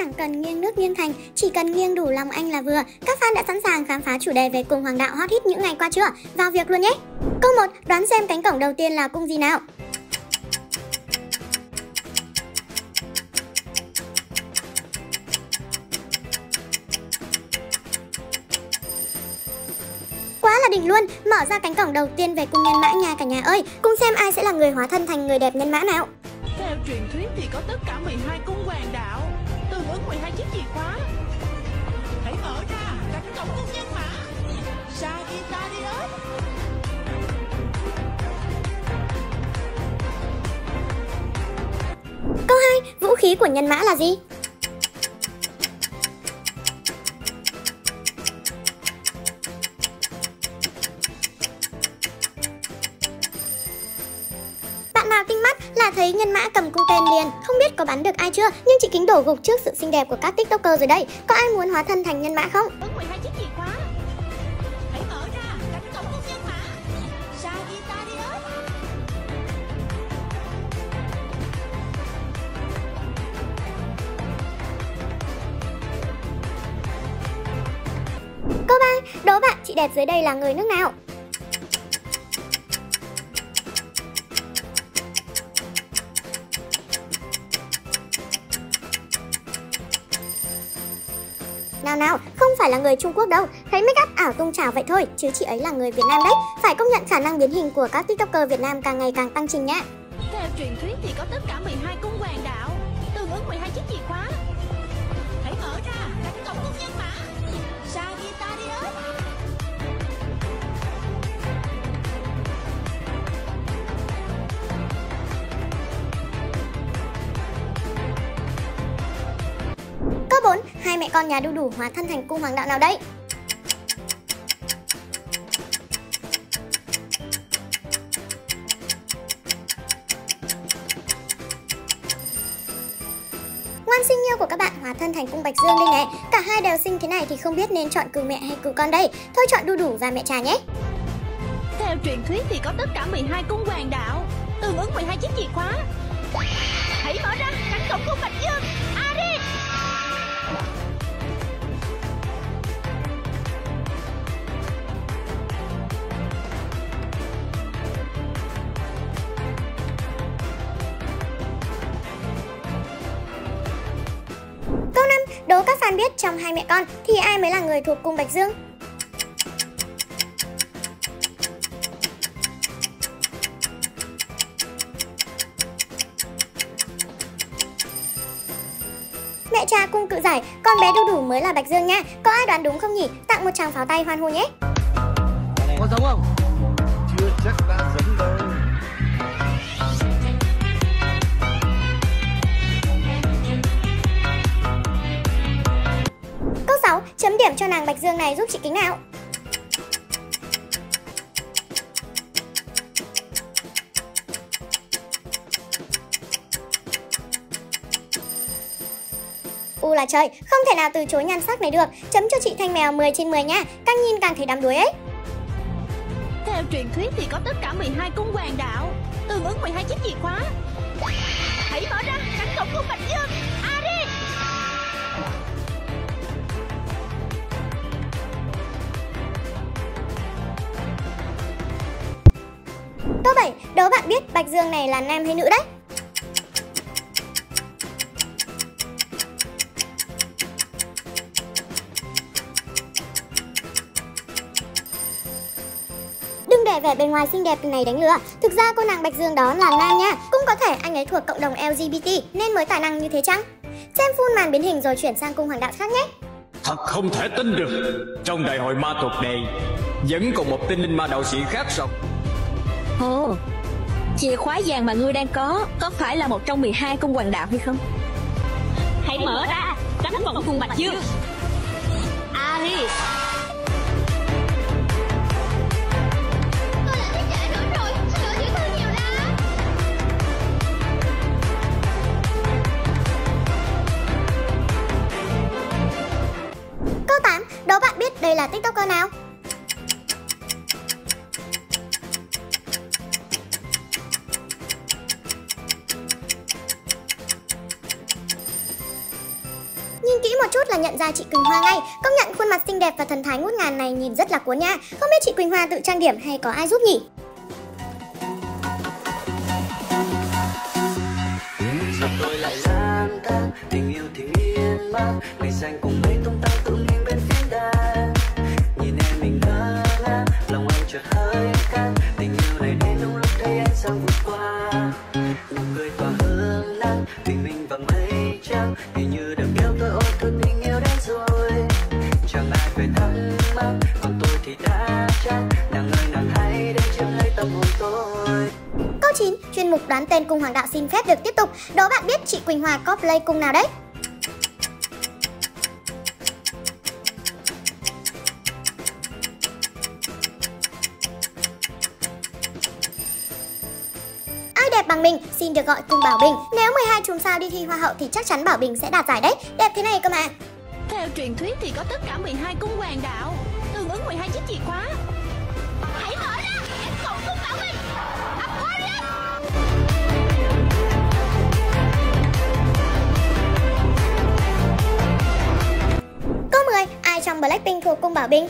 chẳng cần nghiêng nước nghiêng thành, chỉ cần nghiêng đủ lòng anh là vừa. Các fan đã sẵn sàng khám phá chủ đề về cung hoàng đạo hot hit những ngày qua chưa? Vào việc luôn nhé! Câu 1, đoán xem cánh cổng đầu tiên là cung gì nào? Quá là đỉnh luôn, mở ra cánh cổng đầu tiên về cung nhân mã nha cả nhà ơi. Cùng xem ai sẽ là người hóa thân thành người đẹp nhân mã nào. Theo truyền thuyết thì có tất cả 12 cung hoàng đạo khóa. Hãy mở ra cánh cổng cung nhân mã Sagittarius Câu 2, vũ khí của nhân mã là gì? Nhân mã cầm cung tên liền. Không biết có bắn được ai chưa Nhưng chị Kính đổ gục trước sự xinh đẹp của các tiktoker rồi đây. Có ai muốn hóa thân thành nhân mã không? Ứng 12 chiếc chìa khóa. Hãy mở ra cánh cổng cung nhân mã. Sagittarius Câu 3, đố bạn chị đẹp dưới đây là người nước nào? Nào nào, không phải là người Trung Quốc đâu. Thấy make up ảo tung trào vậy thôi Chứ chị ấy là người Việt Nam đấy. Phải công nhận khả năng biến hình của các tiktoker Việt Nam càng ngày càng tăng trình nhá. Theo truyền thuyết thì có tất cả 12 cung hoàng đạo hai mẹ con nhà đu đủ hóa thân thành cung hoàng đạo nào đấy? Ngoan sinh yêu của các bạn hóa thân thành cung Bạch Dương đây nè Cả hai đều sinh thế này thì không biết nên chọn cừu mẹ hay cừu con đây. Thôi chọn đu đủ và mẹ trà nhé. Theo truyền thuyết thì có tất cả 12 cung hoàng đạo, Tương ứng 12 chiếc chìa khóa. Hãy mở ra cánh cổng cung Bạch fan biết trong hai mẹ con thì ai mới là người thuộc cung Bạch Dương? Mẹ cha cung cự giải, con bé đu đủ mới là Bạch Dương nha. Có ai đoán đúng không nhỉ? Tặng một tràng pháo tay hoan hô nhé. Có giống không? chưa chắc đã chấm điểm cho nàng Bạch Dương này giúp chị Kính nào. U là trời, không thể nào từ chối nhan sắc này được. Chấm cho chị Thanh Mèo 10 trên 10 nha. Càng nhìn càng thấy đắm đuối ấy. Theo truyền thuyết thì có tất cả 12 cung hoàng đạo Tương ứng 12 chiếc chìa khóa Hãy mở ra cánh cổng của Bạch Dương Bạch Dương này là nam hay nữ đấy? Đừng để vẻ bề ngoài xinh đẹp này đánh lừa. Thực ra cô nàng Bạch Dương đó là nam nha. Cũng có thể anh ấy thuộc cộng đồng LGBT Nên mới tài năng như thế chăng? Xem full màn biến hình rồi chuyển sang cung hoàng đạo khác nhé. Thật không thể tin được. Trong đại hội ma thuật này Vẫn còn một tinh linh ma đạo sĩ khác sao? Ồ, chìa khóa vàng mà ngươi đang có Có phải là một trong 12 cung hoàng đạo hay không? Hãy mở ra Cánh cổng cung Bạch Dương Alice Câu 8, đố bạn biết đây là tiktoker nào? Nhận ra chị Quỳnh Hoa ngay. Công nhận khuôn mặt xinh đẹp và thần thái ngút ngàn này nhìn rất là cuốn nha. Không biết chị Quỳnh Hoa tự trang điểm hay có ai giúp nhỉ? giờ tôi lại lang thang tình yêu thì miên man ngày xanh cùng mây tung tăng tự chắc nàng ơi nàng hãy đến chiếm lấy tâm hồn tôi Câu 9, chuyên mục đoán tên cung hoàng đạo xin phép được tiếp tục. Đố bạn biết chị Quỳnh Hoa play cung nào đấy? Ai đẹp bằng mình xin được gọi cung Bảo Bình. Nếu 12 chùm sao đi thi hoa hậu thì chắc chắn Bảo Bình sẽ đạt giải đấy. Đẹp thế này cơ mà. Theo truyền thuyết thì có tất cả 12 cung hoàng đạo 12 chiếc chìa khóa Hãy mở ra Cánh cổng cung bảo mình Aquarius Câu 10, ai trong Blackpink thuộc cung Bảo Bình?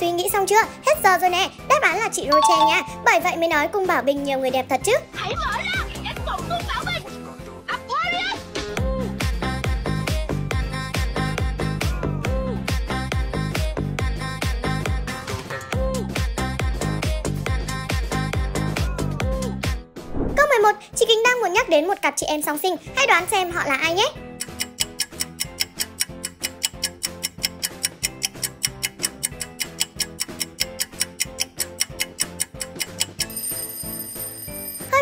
Suy nghĩ xong chưa? Giờ rồi nè. Đáp án là chị Roche nha. Bởi vậy mới nói cung Bảo Bình nhiều người đẹp thật chứ. Hãy mở ra Cánh cổng cung bảo bình Aquarius Câu 11, chị Kính đang muốn nhắc đến một cặp chị em song sinh. Hãy đoán xem họ là ai nhé.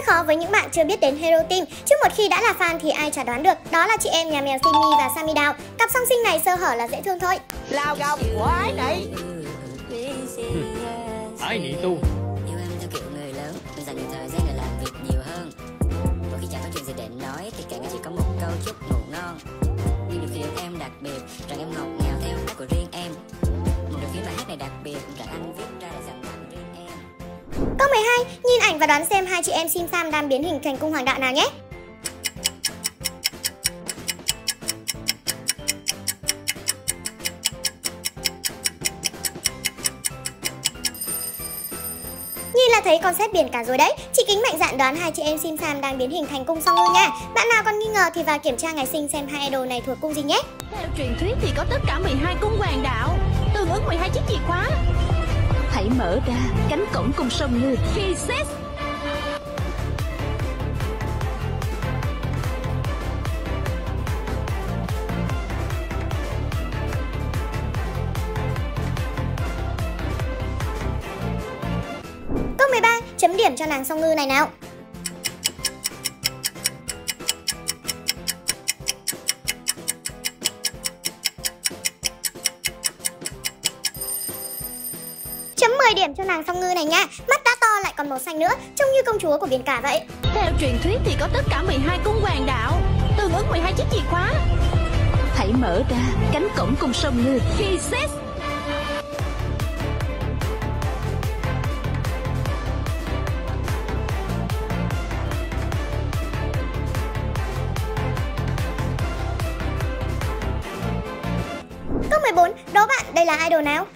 Hơi khó với những bạn chưa biết đến Hero Team, chứ một khi đã là fan thì ai chả đoán được. Đó là chị em nhà mèo Simi và Sammy Đào. Cặp song sinh này sơ hở là dễ thương thôi. Lao gông quái này Ái nị tu Yêu em theo kiểu người lớn Mình dành thời gian để làm việc nhiều hơn Mỗi khi chẳng có chuyện gì để nói Thì cả ngày chỉ có một câu chúc ngủ ngon Nhưng điều khiến em đặc biệt Rằng em ngọt ngào Câu 12, nhìn ảnh và đoán xem hai chị em Sim Sam đang biến hình thành cung hoàng đạo nào nhé. Nhìn là thấy con xếp biển cả rồi đấy. Chị Kính mạnh dạn đoán hai chị em Sim Sam đang biến hình thành cung song ngư nha. Bạn nào còn nghi ngờ thì vào kiểm tra ngày sinh xem hai idol này thuộc cung gì nhé. Theo truyền thuyết thì có tất cả 12 cung hoàng đạo. Tương ứng 12 chiếc chìa khóa. Hãy mở ra cánh cổng cung sông ngư Pieces Câu 13, chấm điểm cho nàng song ngư này nào. Màu xanh nữa Trông như công chúa của biển cả vậy. Theo truyền thuyết thì có tất cả 12 cung hoàng đạo Tương ứng 12 chiếc chìa khóa. Hãy mở ra cánh cổng cung sông ngư. Pieces Câu 14, đố bạn đây là idol nào?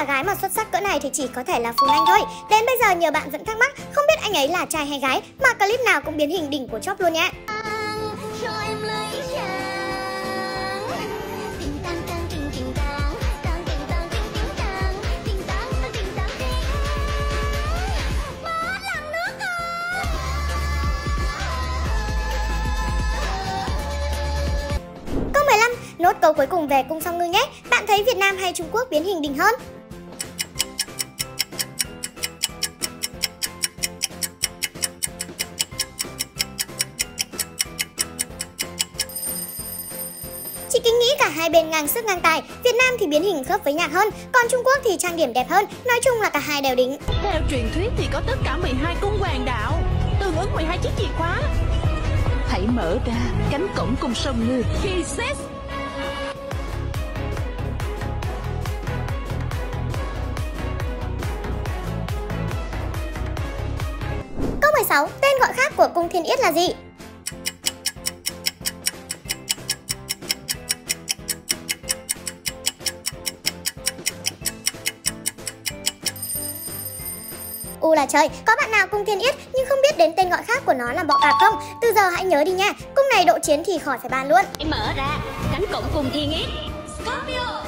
Là gái mà xuất sắc cỡ này thì chỉ có thể là Phú Anh thôi. Đến bây giờ nhiều bạn vẫn thắc mắc, không biết anh ấy là trai hay gái, Mà clip nào cũng biến hình đỉnh của chóp luôn nhé. Nốt câu cuối cùng về cung song ngư nhé. Bạn thấy Việt Nam hay Trung Quốc biến hình đỉnh hơn? Cả hai bên ngang sức ngang tài Việt Nam thì biến hình khớp với nhạc hơn Còn Trung Quốc thì trang điểm đẹp hơn. Nói chung là cả hai đều đỉnh. Theo truyền thuyết thì có tất cả 12 cung hoàng đạo Tương ứng chiếc chìa khóa. Hãy mở ra cánh cổng cung sông ngư khi xét. Câu 16, tên gọi khác của cung thiên yết là gì? U là trời, có bạn nào cung thiên yết nhưng không biết đến tên gọi khác của nó là bọ cạp không? Từ giờ hãy nhớ đi nha, cung này độ chiến thì khỏi phải bàn luôn. Hãy mở ra cánh cổng cùng thiên yết Scorpio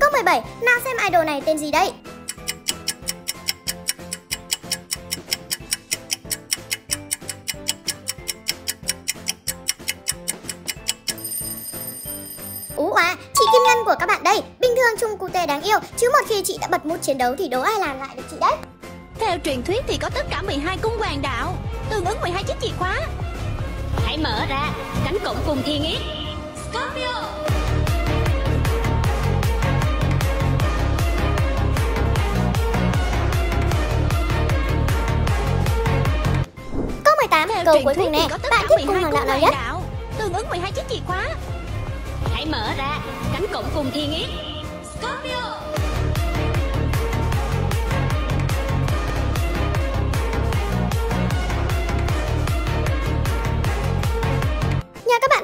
Câu 17, nào xem idol này tên gì đây? Thường chung cute đáng yêu. Chứ một khi chị đã bật mút chiến đấu thì đố ai làm lại được chị đấy. Theo truyền thuyết thì có tất cả 12 cung hoàng đạo. Tương ứng 12 chiếc chìa khóa. Hãy mở ra cánh cổng cùng thiên yết Scorpio! Câu 18, Theo câu cuối cùng nè. Bạn thích 12 cung hoàng đạo nào nhất? Tương ứng 12 chiếc chìa khóa. Hãy mở ra cánh cổng cùng thiên yết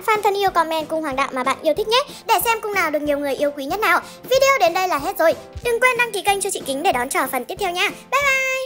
fan thân yêu comment cung hoàng đạo mà bạn yêu thích nhé. Để xem cung nào được nhiều người yêu quý nhất nào. Video đến đây là hết rồi. Đừng quên đăng ký kênh cho chị Kính để đón chờ phần tiếp theo nha. Bye bye!